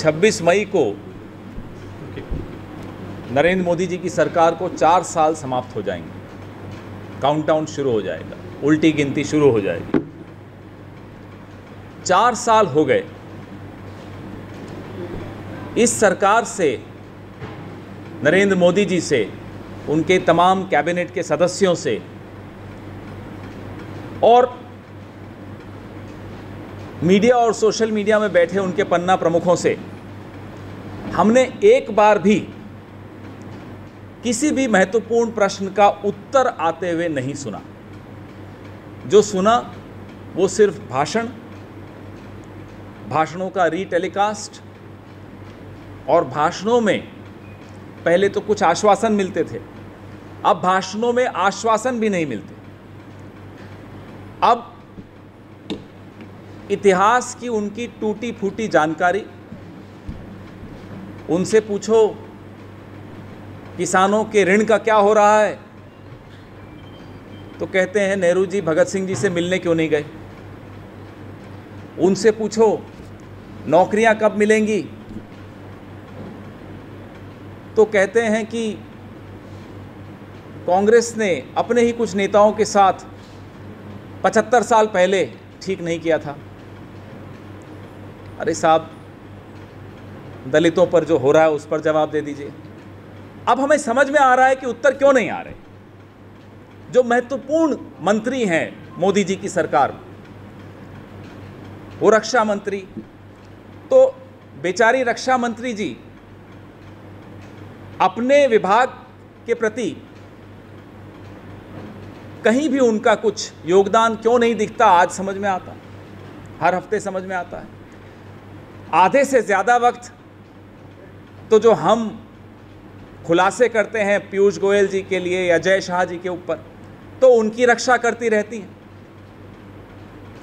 26 मई को नरेंद्र मोदी जी की सरकार को चार साल समाप्त हो जाएँगे। काउंटडाउन शुरू हो जाएगा। उल्टी गिनती शुरू हो जाएगी। चार साल हो गए। इस सरकार से नरेंद्र मोदी जी से उनके तमाम कैबिनेट के सदस्यों से और मीडिया और सोशल मीडिया में बैठे उनके पन्ना प्रमुखों से हमने एक बार भी किसी भी महत्वपूर्ण प्रश्न का उत्तर आते हुए नहीं सुना। जो सुना, वो सिर्फ़ भाषण, भाषणों का रीटेलीकास्ट, और भाषणों में पहले तो कुछ आश्वासन मिलते थे, अब भाषणों में आश्वासन भी नहीं मिलते। अब इतिहास की उनकी टूटी फूटी जानकारी उनसे पूछो, किसानों के ऋण का क्या हो रहा है? तो कहते हैं, नेहरू जी, भगत सिंह जी से मिलने क्यों नहीं गए? उनसे पूछो, नौकरियाँ कब मिलेंगी? तो कहते हैं कि कांग्रेस ने अपने ही कुछ नेताओं के साथ 75 साल पहले ठीक नहीं किया था। अरे साहब दलितों पर जो हो रहा है उस पर जवाब दे दीजिए। अब हमें समझ में आ रहा है कि उत्तर क्यों नहीं आ रहे। जो महत्वपूर्ण मंत्री हैं मोदी जी की सरकार, वो रक्षा मंत्री तो बेचारी रक्षा मंत्री जी अपने विभाग के प्रति कहीं भी उनका कुछ योगदान क्यों नहीं दिखता, आज समझ में आता। हर हफ़्ते समझ में आता है। आधे से ज़्यादा वक्त तो जो हम खुलासे करते हैं पीयूष गोयल जी के लिए या जय शाह जी के ऊपर तो उनकी रक्षा करती रहती हैं।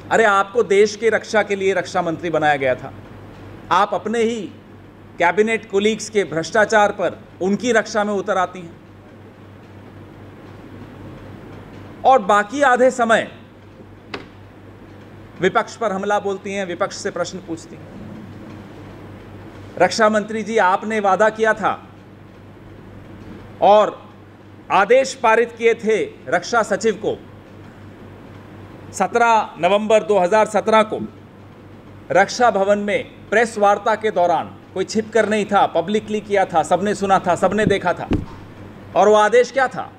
अरे, आपको देश की रक्षा के लिए रक्षा मंत्री बनाया गया था। आप अपने ही कैबिनेट कोलीग्स के भ्रष्टाचार पर उनकी रक्षा में उतर आती हैं। और बाकी आधे समय विपक्ष पर हमला बोलती हैं, विपक्ष से प्रश्न पूछती हैं। रक्षा मंत्री जी, आपने वादा किया था और आदेश पारित किए थे रक्षा सचिव को। 17 नवंबर 2017 को रक्षा भवन में प्रेस वार्ता के दौरान कोई छिप कर नहीं था, पब्लिकली किया था, सबने सुना था, सबने देखा था। और वो आदेश क्या था?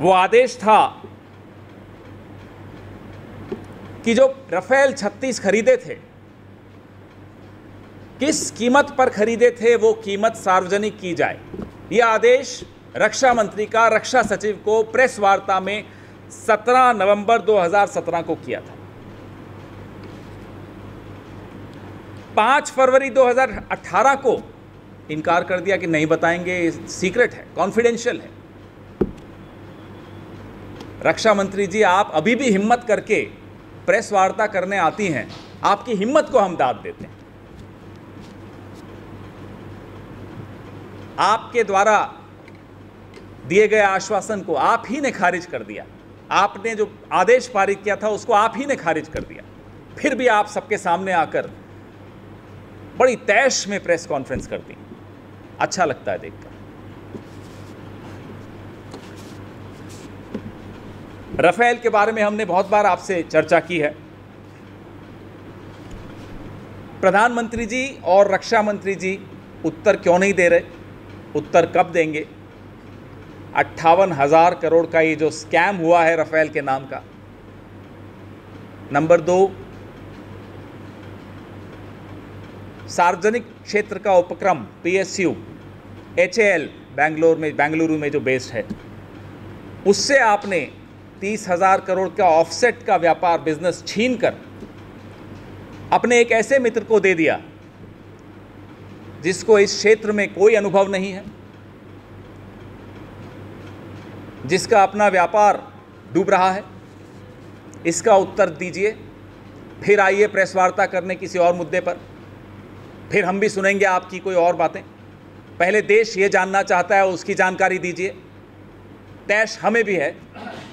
वो आदेश था कि जो रफेल 36 खरीदे थे किस कीमत पर खरीदे थे वो कीमत सार्वजनिक की जाए? यह आदेश रक्षा मंत्री का, रक्षा सचिव को प्रेस वार्ता में 17 नवंबर 2017 को किया था। 5 फरवरी 2018 को इनकार कर दिया कि नहीं बताएँगे सीक्रेट है, कॉन्फिडेंशियल है। रक्षा मंत्री जी, आप अभी भी हिम्मत करके प्रेस वार्ता करने आती हैं, आपकी हिम्मत को हम दाद देते हैं। आपके द्वारा दिए गए आश्वासन को आप ही ने खारिज कर दिया। आपने जो आदेश पारित किया था, उसको आप ही ने खारिज कर दिया। फिर भी आप सबके सामने आकर बड़ी तैश में प्रेस कॉन्फ्रेंस करती अच्छा लगता है देखकर। रफेल के बारे में हमने बहुत बार आपसे चर्चा की है। प्रधानमंत्री जी और रक्षा मंत्री जी उत्तर क्यों नहीं दे रहे? उत्तर कब देंगे? अट्ठावन हज़ार करोड़ का ये जो स्कैम हुआ है रफेल के नाम का। नंबर दो, सार्वजनिक क्षेत्र का उपक्रम, पीएसयू, एचएएल, बैंगलोर में, बेंगलुरु में जो बेस्ड है, उससे आपने तीस हज़ार करोड़ का ऑफसेट का व्यापार बिज़नेस छीन कर अपने एक ऐसे मित्र को दे दिया जिसको इस क्षेत्र में कोई अनुभव नहीं है, जिसका अपना व्यापार डूब रहा है, इसका उत्तर दीजिए, फिर आइए प्रेस वार्ता करने किसी और मुद्दे पर, फिर हम भी सुनेंगे आपकी कोई और बातें। पहले देश ये जानना चाहता है, उसकी जानकारी दीजिए। तैश हमें भी है,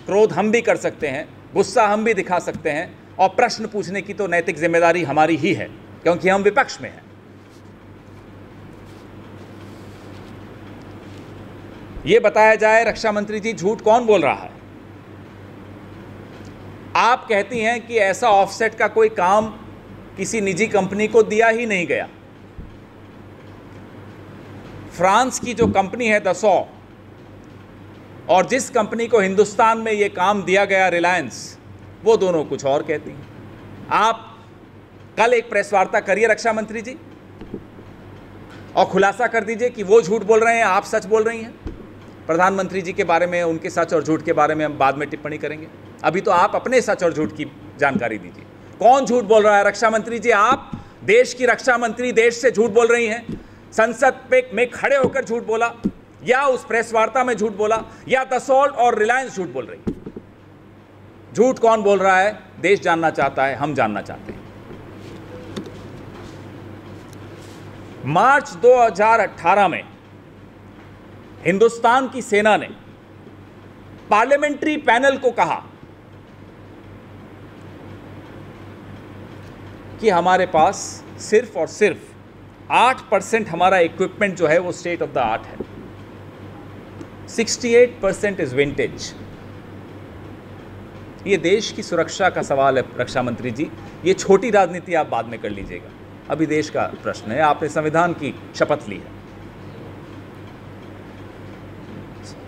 क्रोध हम भी कर सकते हैं, गुस्सा हम भी दिखा सकते हैं, और प्रश्न पूछने की तो नैतिक ज़िम्मेदारी हमारी ही है, क्योंकि हम विपक्ष में हैं। यह बताया जाए रक्षा मंत्री जी झूठ कौन बोल रहा है? आप कहती हैं कि ऐसा ऑफसेट का कोई काम किसी निजी कंपनी को दिया ही नहीं गया। फ्रांस की जो कंपनी है दसो और जिस कंपनी को हिंदुस्तान में ये काम दिया गया रिलायंस, वो दोनों कुछ और कहती हैं। आप कल एक प्रेस वार्ता करिए रक्षा मंत्री जी, और खुलासा कर दीजिए कि वो झूठ बोल रहे हैं, आप सच बोल रही हैं। प्रधानमंत्री जी के बारे में, उनके सच और झूठ के बारे में हम बाद में टिप्पणी करेंगे। अभी तो आप अपने सच और झूठ की जानकारी दीजिए। कौन झूठ बोल रहा है? रक्षा मंत्री जी, आप देश की रक्षा मंत्री देश से झूठ बोल रही हैं। संसद पे में खड़े होकर झूठ बोला, या उस प्रेस वार्ता में झूठ बोला, या दसोल्ट और रिलायंस झूठ बोल रही। झूठ कौन बोल रहा है? देश जानना चाहता है, हम जानना चाहते हैं। मार्च 2018 में हिंदुस्तान की सेना ने पार्लियामेंट्री पैनल को कहा कि हमारे पास सिर्फ़ और सिर्फ़ आठ परसेंट हमारा इक्विपमेंट जो है वो स्टेट ऑफ़ द आर्ट है। 68 परसेंट इज़ विंटेज ये देश की सुरक्षा का सवाल है रक्षा मंत्री जी। ये छोटी राजनीति आप बाद में कर लीजिएगा। अभी देश का प्रश्न है, आपने संविधान की शपथ ली है।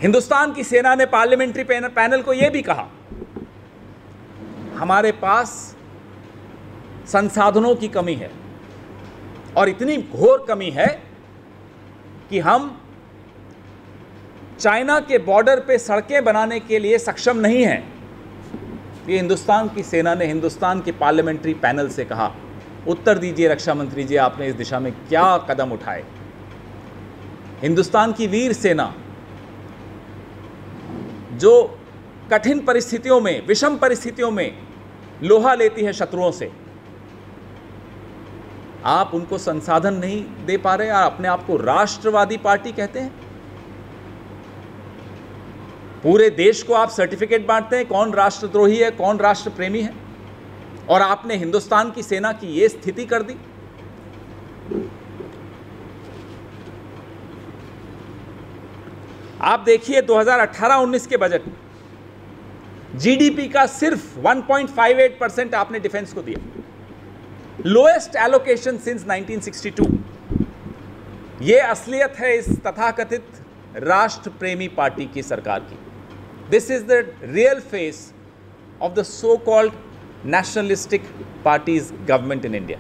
हिंदुस्तान की सेना ने पार्लियामेंट्री पैनल को यह भी कहा, हमारे पास संसाधनों की कमी है और इतनी घोर कमी है कि हम चाइना के बॉर्डर पे सड़कें बनाने के लिए सक्षम नहीं हैं। ये हिंदुस्तान की सेना ने हिंदुस्तान के पार्लियामेंट्री पैनल से कहा, उत्तर दीजिए रक्षा मंत्री जी, आपने इस दिशा में क्या कदम उठाए? हिंदुस्तान की वीर सेना जो कठिन परिस्थितियों में, विषम परिस्थितियों में लोहा लेती है शत्रुओं से। आप उनको संसाधन नहीं दे पा रहे और अपने आप को राष्ट्रवादी पार्टी कहते हैं। पूरे देश को आप सर्टिफिकेट बांटते हैं, कौन राष्ट्रद्रोही है, कौन राष्ट्र प्रेमी है। और आपने हिंदुस्तान की सेना की यह स्थिति कर दी। आप देखिए 2018-19 के बजट में जीडीपी का सिर्फ़ 1.58 परसेंट आपने डिफेंस को दिया। लोएस्ट एलोकेशन सिंस 1962 यह असलियत है इस तथाकथित राष्ट्र प्रेमी पार्टी की सरकार की। This is the real face of the so called nationalistic parties government in India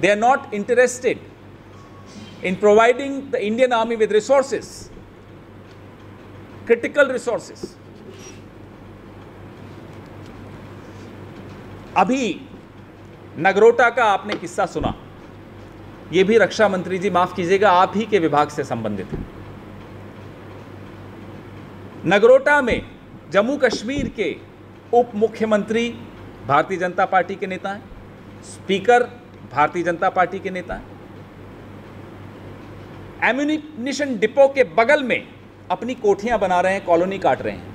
they are not interested in providing the Indian army with resources critical resources. अभी नगरोटा का आपने किस्सा सुना। यह भी रक्षा मंत्री जी माफ़ कीजिएगा, आप ही के विभाग से संबंधित है। नगरोटा में जम्मू कश्मीर के उप मुख्यमंत्री भारतीय जनता पार्टी के नेता हैं, स्पीकर भारतीय जनता पार्टी के नेता हैं। एम्यूनिशन डिपो के बगल में अपनी कोठियाँ बना रहे हैं, कॉलोनी काट रहे हैं।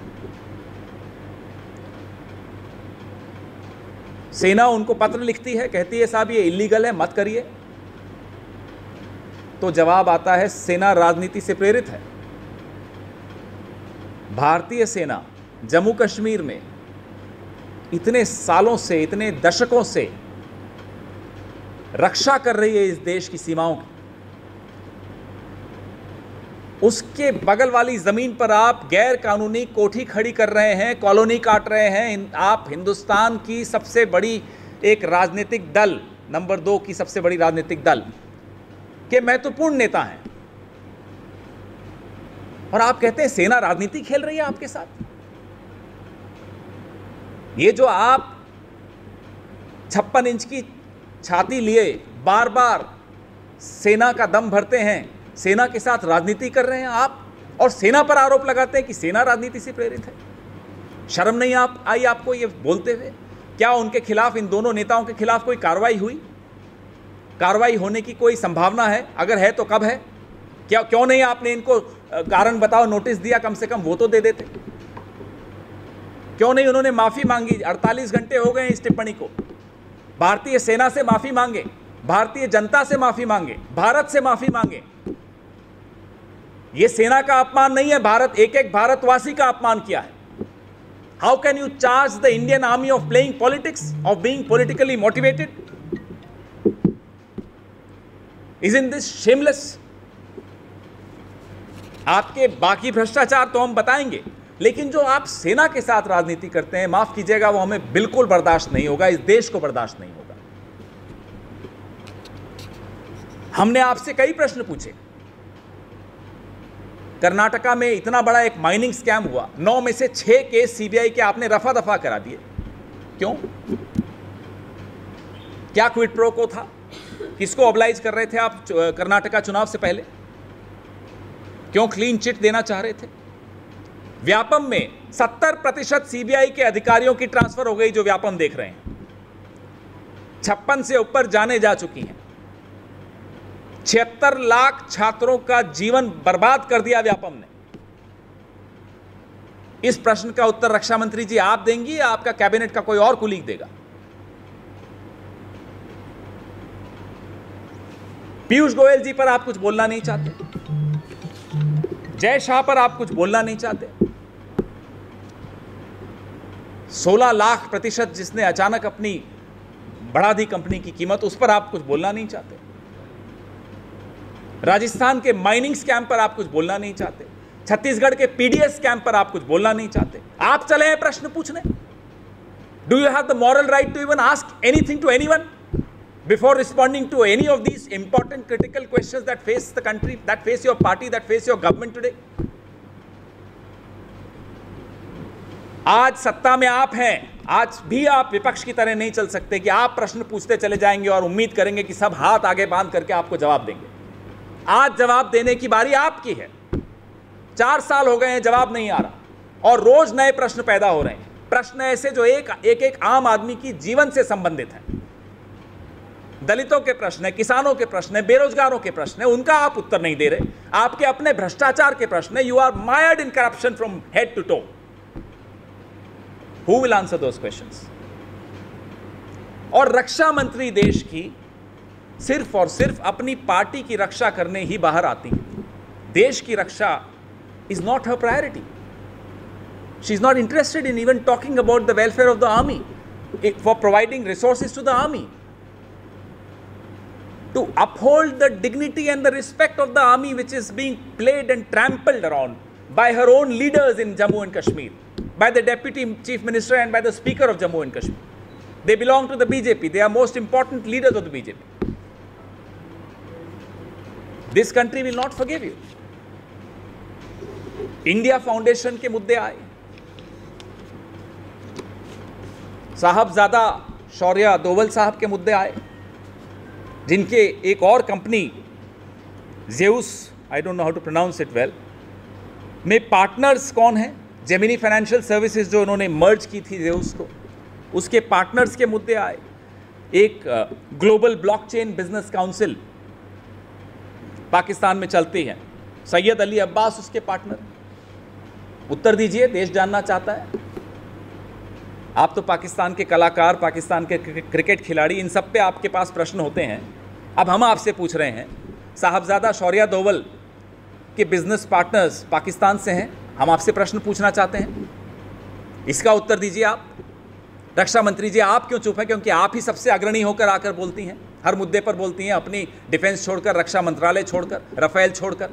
सेना उनको पत्र लिखती है, कहती है, साहब, ये इलीगल है, मत करिए। तो जवाब आता है, सेना राजनीति से प्रेरित है। भारतीय सेना जम्मू कश्मीर में इतने सालों से, इतने दशकों से रक्षा कर रही है इस देश की सीमाओं की। उसके बगल वाली ज़मीन पर आप गैर कानूनी कोठी खड़ी कर रहे हैं, कॉलोनी काट रहे हैं। आप हिंदुस्तान की सबसे बड़ी एक राजनीतिक दल, नंबर दो की सबसे बड़ी राजनीतिक दल के महत्वपूर्ण नेता हैं। और आप कहते हैं सेना राजनीति खेल रही है आपके साथ? ये जो आप छप्पन इंच की छाती लिए बार बार सेना का दम भरते हैं सेना के साथ राजनीति कर रहे हैं आप, और सेना पर आरोप लगाते हैं कि सेना राजनीति से प्रेरित है। शर्म नहीं आप, आई आपको ये बोलते हुए, क्या उनके खिलाफ, इन दोनों नेताओं के खिलाफ कोई कार्रवाई हुई? कार्रवाई होने की कोई संभावना है? अगर है तो कब है? क्या, क्यों नहीं आपने इनको कारण बताओ, नोटिस दिया कम से कम, वो तो दे देते। क्यों नहीं उन्होंने माफ़ी मांगी? 48 घंटे हो गए इस टिप्पणी को। भारतीय सेना से माफ़ी मांगे, भारतीय जनता से माफ़ी मांगे, भारत से माफ़ी मांगे यह सेना का अपमान नहीं है, भारत एक एक भारतवासी का अपमान किया है। How can you charge the Indian army of playing politics of being politically motivated is in this shameless आपके बाकी भ्रष्टाचार तो हम बताएँगे, लेकिन जो आप सेना के साथ राजनीति करते हैं, माफ़ कीजिएगा, वो हमें बिल्कुल बर्दाश्त नहीं होगा, इस देश को बर्दाश्त नहीं होगा। हमने आपसे कई प्रश्न पूछे। कर्नाटका में इतना बड़ा एक माइनिंग स्कैम हुआ। नौ में से छह केस सीबीआई के आपने रफा दफ़ा करा दिए। क्यों? क्या क्विट प्रो को था? किसको ऑबलाइज कर रहे थे आप कर्नाटका चुनाव से पहले? क्यों क्लीन चिट देना चाह रहे थे? व्यापम में 70 प्रतिशत सीबीआई के अधिकारियों की ट्रांसफ़र हो गई जो व्यापम देख रहे हैं। छप्पन से ऊपर जाने जा चुकी हैं। छिहत्तर लाख छात्रों का जीवन बर्बाद कर दिया व्यापम ने। इस प्रश्न का उत्तर रक्षा मंत्री जी आप देंगी या आपका कैबिनेट का कोई और कुलीग देगा? पीयूष गोयल जी पर आप कुछ बोलना नहीं चाहते। जय शाह पर आप कुछ बोलना नहीं चाहते। 16 लाख प्रतिशत जिसने अचानक अपनी बढ़ा दी कंपनी की कीमत, उस पर आप कुछ बोलना नहीं चाहते। राजस्थान के माइनिंग स्कैम पर आप कुछ बोलना नहीं चाहते। छत्तीसगढ़ के पीडीएस स्कैम पर आप कुछ बोलना नहीं चाहते। आप चले हैं प्रश्न पूछने। Do you have the moral right to even ask anything to anyone before responding to any of these important critical questions that face the country, that face your party, that face your government today? आज सत्ता में आप हैं। आज भी आप विपक्ष की तरह नहीं चल सकते कि आप प्रश्न पूछते चले जाएँगे और उम्मीद करेंगे कि सब हाथ आगे बाँध करके आपको जवाब देंगे। आज जवाब देने की बारी आपकी है। चार साल हो गए हैं, जवाब नहीं आ रहा। और रोज नए प्रश्न पैदा हो रहे हैं। प्रश्न ऐसे जो एक एक एक आम आदमी की जीवन से संबंधित है। दलितों के प्रश्न है, किसानों के प्रश्न है, बेरोजगारों के प्रश्न है, उनका आप उत्तर नहीं दे रहे। आपके अपने भ्रष्टाचार के प्रश्न है। You are mired in corruption from head to toe who will answer those question और रक्षा मंत्री देश की सिर्फ़ और सिर्फ़ अपनी पार्टी की रक्षा करने ही बाहर आती हैं। देश की रक्षा is not her priority she is not interested in even talking about the welfare of the army for providing resources to the army to uphold the dignity and the respect of the army which is being played and trampled around by her own leaders in Jammu and Kashmir by the deputy chief minister and by the speaker of Jammu and Kashmir they belong to the BJP they are most important leaders of the BJP This country will not forgive you India foundation के मुद्दे आए। साहबजादा शौर्य दोवल साहब के मुद्दे आए। जिनके एक और company Zeus I don't know how to pronounce it well में पार्टनर्स कौन हैं? जेमिनी फाइनेंशियल सर्विसेज़ जो उन्होंने मर्ज की थी जेउस को, उसके पार्टनर्स के मुद्दे आए। एक global blockchain business council Pakistan में चलती है। सैयद अली अब्बास उसके पार्टनर उत्तर दीजिए, देश जानना चाहता है। आप तो पाकिस्तान के कलाकार, पाकिस्तान के क्रिकेट खिलाड़ी, इन सब पे आपके पास प्रश्न होते हैं। अब हम आपसे पूछ रहे हैं, साहबजादा शौर्या दोवल के बिज़नेस पार्टनर्स पाकिस्तान से हैं? हम आपसे प्रश्न पूछना चाहते हैं। इसका उत्तर दीजिए आप। रक्षा मंत्री जी, आप क्यों चुप हैं? क्योंकि आप ही सबसे अग्रणी होकर आकर बोलती हैं। हर मुद्दे पर बोलती हैं, अपनी डिफेंस छोड़कर, रक्षा मंत्रालय छोड़कर, रफेल छोड़कर,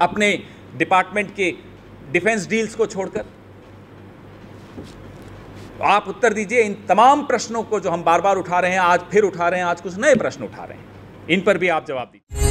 अपने डिपार्टमेंट के डिफेंस डील्स को छोड़कर। तो आप उत्तर दीजिए, इन तमाम प्रश्नों को जो हम बार बार उठा रहे हैं, आज फिर उठा रहे हैं, आज कुछ नए प्रश्न उठा रहे हैं। इन पर भी आप जवाब दीजिए।